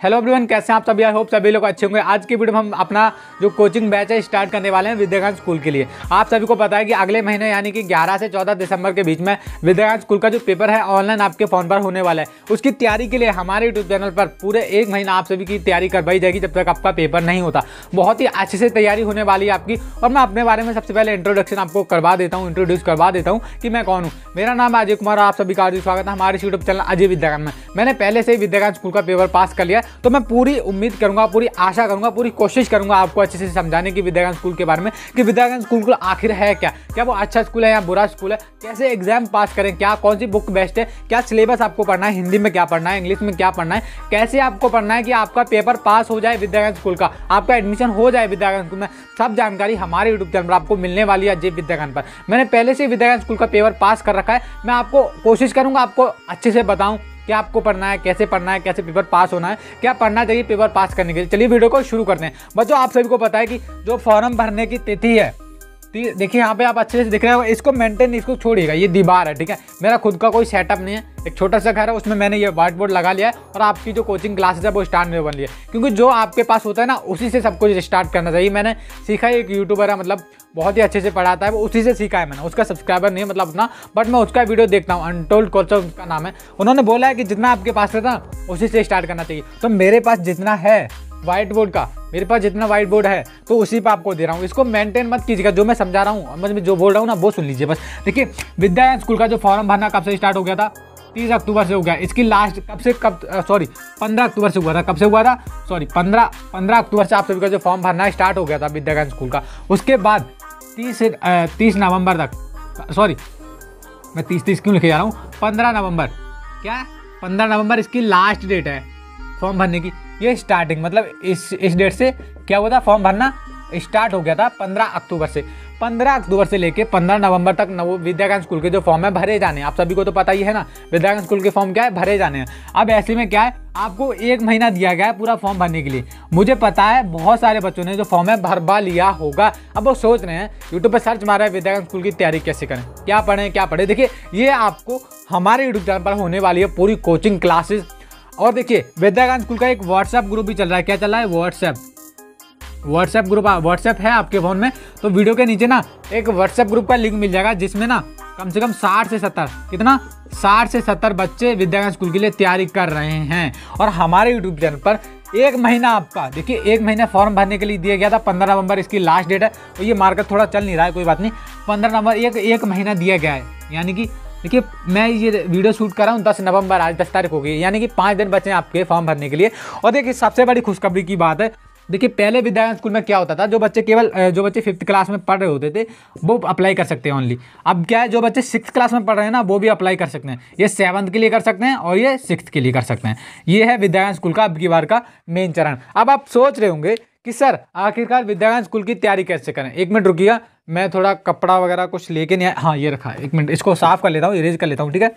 Hello everyone कैसे हैं आप सभी? आई होप सभी लोग अच्छे होंगे। आज की वीडियो में हम अपना जो कोचिंग बैच है स्टार्ट करने वाले हैं विद्यागान स्कूल के लिए। आप सभी को पता है कि अगले महीने, यानी कि 11 से 14 दिसंबर के बीच में विद्यागान स्कूल का जो पेपर है ऑनलाइन आपके फ़ोन पर होने वाला है। उसकी तैयारी के लिए हमारे यूट्यूब चैनल पर पूरे एक महीना आप सभी की तैयारी करवाई जाएगी, जब तक आपका पेपर नहीं होता। बहुत ही अच्छे से तैयारी होने वाली है आपकी। और मैं अपने बारे में सबसे पहले इंट्रोडक्शन आपको करवा देता हूँ इंट्रोड्यूस करवा देता हूँ कि मैं कौन हूँ। मेरा नाम अजय कुमार आप सभी का स्वागत है हमारे यूट्यूब चैनल अजय विद्यागान में। मैंने पहले से ही विद्यागान स्कूल का पेपर पास कर लिया तो मैं पूरी उम्मीद करूँगा, पूरी आशा करूँगा, पूरी कोशिश करूँगा आपको अच्छे से समझाने की विद्यागंज स्कूल के बारे में कि विद्यागान स्कूल आखिर है क्या? क्या वो अच्छा स्कूल है या बुरा स्कूल है? कैसे एग्ज़ाम पास करें? क्या कौन सी बुक बेस्ट है? क्या सिलेबस आपको पढ़ना है? हिंदी में क्या पढ़ना है? इंग्लिश में क्या पढ़ना है? कैसे आपको पढ़ना है कि आपका पेपर पास हो जाए विद्यागंज स्कूल का? आपका एडमिशन हो जाए विद्यागान स्कूल में? सब जानकारी हमारे यूट्यूब चैनल पर आपको मिलने वाली है अजय विद्यागान पर। मैंने पहले से विद्यागान स्कूल का पेपर पास कर रखा है। मैं आपको कोशिश करूँगा आपको अच्छे से बताऊँ। क्या आपको पढ़ना है, कैसे पढ़ना है, कैसे पेपर पास होना है, क्या पढ़ना चाहिए पेपर पास करने के लिए। चलिए वीडियो को शुरू करते हैं। बच्चों, आप सभी को पता है कि जो फॉर्म भरने की तिथि है देखिए, यहाँ पे आप अच्छे से दिख रहे हो, इसको मेंटेन इसको छोड़िएगा, ये दीवार है, ठीक है? मेरा खुद का कोई सेटअप नहीं है, एक छोटा सा घर है, उसमें मैंने ये व्हाइट बोर्ड लगा लिया है और आपकी जो कोचिंग क्लासेस है, वो स्टार्ट में बन लिया क्योंकि जो आपके पास होता है ना, उसी से सब कुछ स्टार्ट करना चाहिए। मैंने सीखा एक यूट्यूबर है मतलब बहुत ही अच्छे से पढ़ाता है, वो उसी से सीखा है मैंने, उसका सब्सक्राइबर नहीं है मतलब अपना बट मैं उसका वीडियो देखता हूँ अनटोल्ड कोच उसका नाम है। उन्होंने बोला है कि जितना आपके पास ना, उसी से स्टार्ट करना चाहिए। तो मेरे पास जितना है व्हाइट बोर्ड का। मेरे पास जितना व्हाइट बोर्ड है तो उसी पर आपको दे रहा हूँ। इसको मेंटेन मत कीजिएगा। जो मैं समझा रहा हूँ मैं जो बोल रहा हूँ ना, वो सुन लीजिए बस। देखिए विद्या स्कूल का जो फॉर्म भरना कब से स्टार्ट हो गया था? तीस अक्टूबर से हो गया। इसकी लास्ट कब से, कब सॉरी पंद्रह अक्टूबर से हुआ था। कब से हुआ था? सॉरी पंद्रह पंद्रह अक्टूबर से आप सभी का जो फॉर्म भरना स्टार्ट हो गया था विद्यागान स्कूल का। उसके बाद तीस तीस नवंबर तक सॉरी मैं तीस तीस क्यों लिखे जा रहा हूँ? पंद्रह नवंबर। क्या? पंद्रह नवंबर इसकी लास्ट डेट है। फॉर्म भरने की। ये स्टार्टिंग मतलब इस इस डेट से क्या हुआ था? फॉर्म भरना स्टार्ट हो गया था पंद्रह अक्टूबर से। पंद्रह अक्टूबर से लेके पंद्रह नवंबर तक नव विद्यागान स्कूल के जो फॉर्म है, भरे जाने। हैं आप सभी को तो पता ही है ना विद्यागान स्कूल के फॉर्म क्या है? भरे जाने हैं। अब ऐसे में क्या है? आपको एक महीना दिया गया है पूरा फॉर्म भरने के लिए। मुझे पता है बहुत सारे बच्चों ने जो फॉर्म है, भरवा लिया होगा। अब वो सोच रहे हैं यूट्यूब पर सर्च मारा है विद्यागान स्कूल की तैयारी कैसे करें? क्या पढ़ें, क्या पढ़े? देखिए, ये आपको हमारे यूट्यूब चैनल पर होने वाली है पूरी कोचिंग क्लासेस और देखिए विद्यागान स्कूल का एक व्हाट्सएप ग्रुप भी चल रहा है। क्या चल रहा है? व्हाट्सएप व्हाट्सएप ग्रुप व्हाट्सएप है आपके फ़ोन में। तो वीडियो के नीचे ना एक व्हाट्सएप ग्रुप का लिंक मिल जाएगा, जिसमें ना कम से कम साठ से सत्तर, कितना? साठ से सत्तर बच्चे विद्यागान स्कूल के लिए तैयारी कर रहे हैं। और हमारे यूट्यूब चैनल पर एक महीना आपका, देखिए, एक महीना फॉर्म भरने के लिए दिया गया था, पंद्रह नवंबर इसकी लास्ट डेट है। तो ये मार्केट थोड़ा चल नहीं रहा है, कोई बात नहीं। पंद्रह नवंबर, एक एक महीना दिया गया है। यानी कि देखिए, मैं ये वीडियो शूट कर रहा हूँ, दस नवंबर आज दस तारीख हो गई, यानी कि पाँच दिन बचे हैं आपके फॉर्म भरने के लिए। और देखिए, सबसे बड़ी खुशखबरी की बात है, देखिए, पहले विद्यालय स्कूल में क्या होता था, जो बच्चे केवल जो बच्चे फिफ्थ क्लास में पढ़ रहे होते थे, वो अप्लाई कर सकते हैं ओनली अब क्या है, जो बच्चे सिक्स क्लास में पढ़ रहे हैं ना, वो भी अप्लाई कर सकते हैं। ये सेवन्थ के लिए कर सकते हैं और ये सिक्स के लिए कर सकते हैं। ये है विद्यालय स्कूल का अब की बार का मेन चरण। अब आप सोच रहे होंगे कि सर, आखिरकार विद्यागान स्कूल की तैयारी कैसे करें? एक मिनट रुकिएगा मैं थोड़ा कपड़ा वगैरह कुछ लेके नहीं हाँ ये रखा एक मिनट, इसको साफ़ कर लेता हूँ इरेज कर लेता हूँ, ठीक है?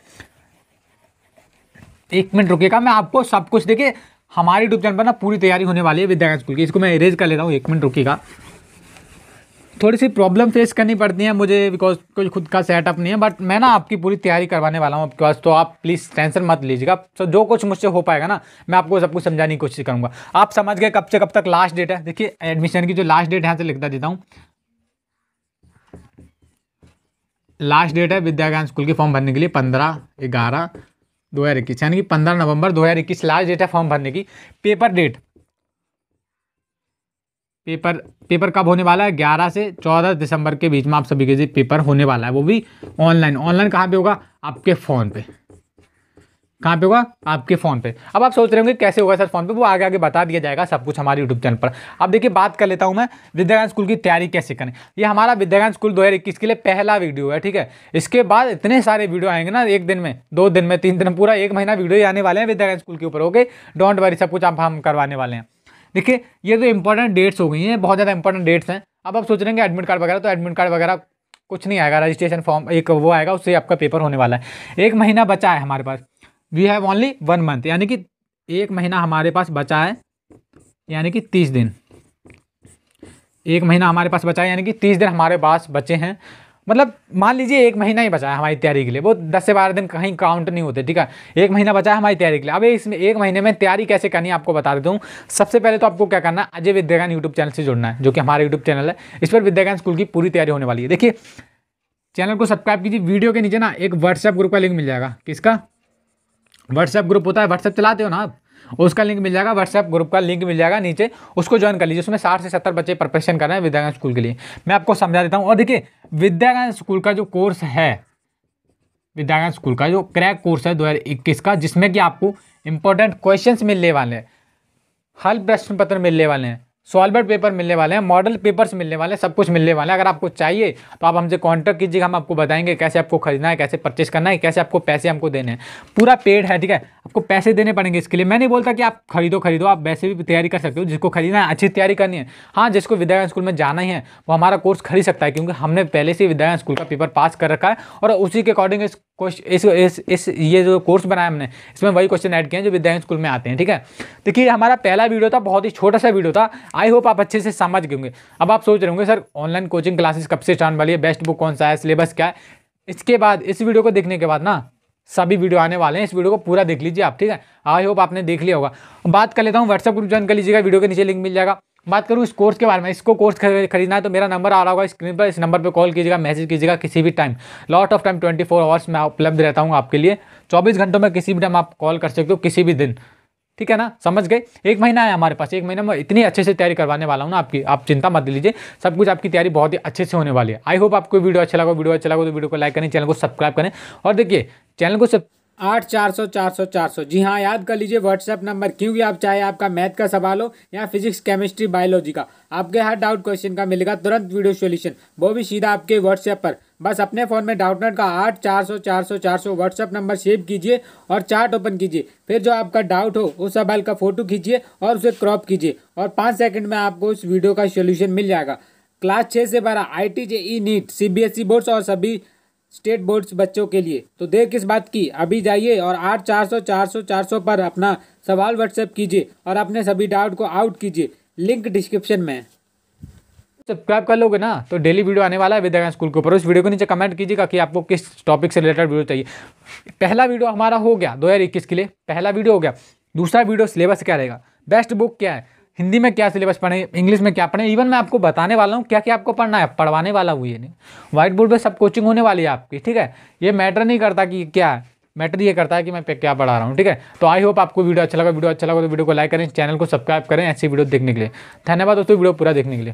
एक मिनट रुकिएगा मैं आपको सब कुछ देखिए, हमारे यूट्यूब चैनल पर ना पूरी तैयारी होने वाली है विद्यागान स्कूल की। इसको मैं इरेज कर लेता हूँ, एक मिनट रुकिएगा। थोड़ी सी प्रॉब्लम फेस करनी पड़ती है मुझे बिकॉज़ कोई खुद का सेटअप नहीं है बट मैं ना आपकी पूरी तैयारी करवाने वाला हूँ आपके पास तो आप प्लीज़ टेंशन मत लीजिएगा। तो जो कुछ मुझसे हो पाएगा ना, मैं आपको सब कुछ समझाने की कोशिश करूँगा। आप समझ गए कब से कब तक लास्ट डेट है? देखिए एडमिशन की जो लास्ट डेट यहाँ से लिखता देता हूँ। लास्ट डेट है विद्यागान स्कूल के फॉर्म भरने के लिए पंद्रह, ग्यारह, दो हज़ार इक्कीस, यानी कि पंद्रह नवंबर दो हज़ार इक्कीस लास्ट डेट है फॉर्म भरने की। पेपर डेट पेपर पेपर कब होने वाला है? ग्यारह से चौदह दिसंबर के बीच में आप सभी के पेपर होने वाला है। वो भी ऑनलाइन। ऑनलाइन कहाँ पे होगा? आपके फ़ोन पे। कहाँ पे होगा? आपके फ़ोन पे। अब आप सोच रहे होंगे, कैसे होगा सर फ़ोन पे? वो आगे आगे बता दिया जाएगा सब कुछ हमारे यूट्यूब चैनल पर। अब देखिए, बात कर लेता हूँ मैं विद्यागान स्कूल की तैयारी कैसे करें। ये हमारा विद्यागान स्कूल दो हज़ार इक्कीस के लिए पहला वीडियो है, ठीक है? इसके बाद इतने सारे वीडियो आएँगे ना, एक दिन में, दो दिन में, तीन दिन पूरा एक महीना वीडियो आने वाले हैं विद्यागान स्कूल के ऊपर, ओके? डोंट वरी, सब कुछ आप हम करवाने वाले हैं। देखिए, ये तो इंपॉर्टेंट डेट्स हो गई हैं, बहुत ज़्यादा इंपॉर्टेंट डेट्स हैं। अब आप सोच रहे हैं एडमिट कार्ड वगैरह तो एडमिट कार्ड वगैरह कुछ नहीं आएगा रजिस्ट्रेशन फॉर्म एक वो आएगा, उससे आपका पेपर होने वाला है। एक महीना बचा है हमारे पास। We have only one month यानी कि एक महीना हमारे पास बचा है, यानी कि तीस दिन। एक महीना हमारे पास बचा है, यानी कि तीस दिन हमारे पास बचे हैं। मतलब मान लीजिए एक महीना ही बचा है हमारी तैयारी के लिए, वो दस से बारह दिन कहीं काउंट नहीं होते, ठीक है? एक महीना बचा है हमारी तैयारी के लिए। अब इसमें एक महीने में तैयारी कैसे करनी है आपको बता देता हूँ। सबसे पहले तो आपको क्या करना है, अजय विद्यागान यूट्यूब चैनल से जुड़ना है, जो कि हमारा यूट्यूब चैनल है। इस पर विद्यागान स्कूल की पूरी तैयारी होने वाली है। देखिए, चैनल को सब्सक्राइब कीजिए, वीडियो के नीचे ना एक व्हाट्सएप ग्रुप का लिंक मिल जाएगा। किसका? व्हाट्सएप ग्रुप होता है व्हाट्सएप चलाते हो ना आप? उसका लिंक मिल जाएगा व्हाट्सएप ग्रुप का लिंक मिल जाएगा नीचे। उसको ज्वाइन कर लीजिए, उसमें साठ से सत्तर बच्चे प्रिपरेशन कर रहे हैं विद्यागान स्कूल के लिए। मैं आपको समझा देता हूँ। और देखिए विद्यागान स्कूल का जो कोर्स है विद्यागान स्कूल का जो क्रैक कोर्स है दो हज़ार इक्कीस का, जिसमें कि आपको इंपॉर्टेंट क्वेश्चन मिलने वाले हैं हल प्रश्न पत्र मिलने वाले हैं सॉल्वर पेपर मिलने वाले हैं, मॉडल पेपर्स मिलने वाले हैं, सब कुछ मिलने वाले हैं। अगर आपको चाहिए तो आप हमसे कांटेक्ट कीजिएगा, हम आपको बताएँगे कैसे आपको खरीदना है, कैसे परचेस करना है, कैसे आपको पैसे हमको देने हैं। पूरा पेड है, ठीक है? आपको पैसे देने पड़ेंगे इसके लिए। मैं नहीं बोलता कि आप खरीदो खरीदो, आप वैसे भी तैयारी कर सकते हो। जिसको खरीदना है, अच्छी तैयारी करनी है। हाँ जिसको विद्यालय स्कूल में जाना ही है, वो हमारा कोर्स खरीद सकता है, क्योंकि हमने पहले से विद्यालय स्कूल का पेपर पास कर रखा है और उसी के अकॉर्डिंग इस इस, इस इस ये जो कोर्स बनाया हमने इसमें वही क्वेश्चन ऐड किए हैं जो विद्यालय स्कूल में आते हैं ठीक है? देखिए हमारा पहला वीडियो था बहुत ही छोटा सा वीडियो था। आई होप आप अच्छे से समझ गए होंगे। अब आप सोच रहे होंगे सर ऑनलाइन कोचिंग क्लासेस कब से स्टार्ट वाली है? बेस्ट बुक कौन सा है? सिलेबस क्या है? इसके बाद इस वीडियो को देखने के बाद ना सभी वीडियो आने वाले हैं। इस वीडियो को पूरा देख लीजिए आप ठीक है? आई होप आपने देख लिया होगा। बात कर लेता हूँ व्हाट्सअप ग्रुप ज्वाइन कर लीजिएगा। वीडियो के नीचे लिंक मिल जाएगा। बात करूँ इस कोर्स के बारे में, इसको कोर्स खरीदना है तो मेरा नंबर आ रहा होगा स्क्रीन पर, इस नंबर पर कॉल कीजिएगा मैसेज कीजिएगा किसी भी time lot of time twenty four hours मैं उपलब्ध रहता हूँ आपके लिए। चौबीस घंटों में किसी भी टाइम आप कॉल कर सकते हो, किसी भी दिन। ठीक है ना? समझ गए? एक महीना है हमारे पास, एक महीना में इतनी अच्छे से तैयारी करवाने वाला हूँ ना आपकी, आप चिंता मत लीजिए। सब कुछ आपकी तैयारी बहुत ही अच्छे से होने वाली है। आई होप आपको वीडियो अच्छा लगा वीडियो अच्छा लगा तो वीडियो को लाइक करें चैनल को सब्सक्राइब करें। और देखिए चैनल को सब आठ चार सौ चार सौ चार सौ। जी हाँ याद कर लीजिए व्हाट्सएप नंबर क्योंकि आप चाहे आपका मैथ का सवाल हो या फिजिक्स, केमिस्ट्री, बायोलॉजी का, आपके हर डाउट क्वेश्चन का मिलेगा तुरंत वीडियो सोल्यूशन वो भी सीधा आपके व्हाट्सएप पर। बस अपने फ़ोन में डाउटनेट का आठ चार सौ चार सौ चार सौ व्हाट्सएप नंबर सेव कीजिए और चार्ट ओपन कीजिए। फिर जो आपका डाउट हो, उस सवाल का फ़ोटो खींचिए और उसे क्रॉप कीजिए और पाँच सेकंड में आपको उस वीडियो का सोल्यूशन मिल जाएगा। क्लास छः से बारह I T J E NEET C B S E boards और सभी स्टेट बोर्ड्स बच्चों के लिए। तो देर किस बात की। अभी जाइए और आठ चार सौ चार सौ चार सौ पर अपना सवाल व्हाट्सएप कीजिए और अपने सभी डाउट को आउट कीजिए। लिंक डिस्क्रिप्शन में। सब्सक्राइब कर लोगे ना तो डेली वीडियो आने वाला है विद्यागान स्कूल के ऊपर। उस वीडियो को नीचे कमेंट कीजिएगा कि आपको किस टॉपिक से रिलेटेड वीडियो चाहिए। पहला वीडियो हमारा हो गया दो हज़ार इक्कीस के लिए। पहला वीडियो हो गया। दूसरा वीडियो सिलेबस क्या रहेगा? बेस्ट बुक क्या है? हिंदी में क्या सिलेबस पढ़ें, इंग्लिश में क्या पढ़ें इवन मैं आपको बताने वाला हूँ क्या क्या आपको पढ़ना है, पढ़वाने वाला हूँ ये नहीं। व्हाइट बोर्ड पर सब कोचिंग होने वाली है आपकी, ठीक है? ये मैटर नहीं करता कि क्या मैटर ये करता है कि मैं क्या पढ़ा रहा हूँ, ठीक है? तो आई होप आपको वीडियो अच्छा लगा वीडियो अच्छा लगा तो वीडियो को लाइक करें चैनल को सब्सक्राइब करें, ऐसी वीडियो देखने के लिए। धन्यवाद दोस्तों वीडियो पूरा देखने के लिए।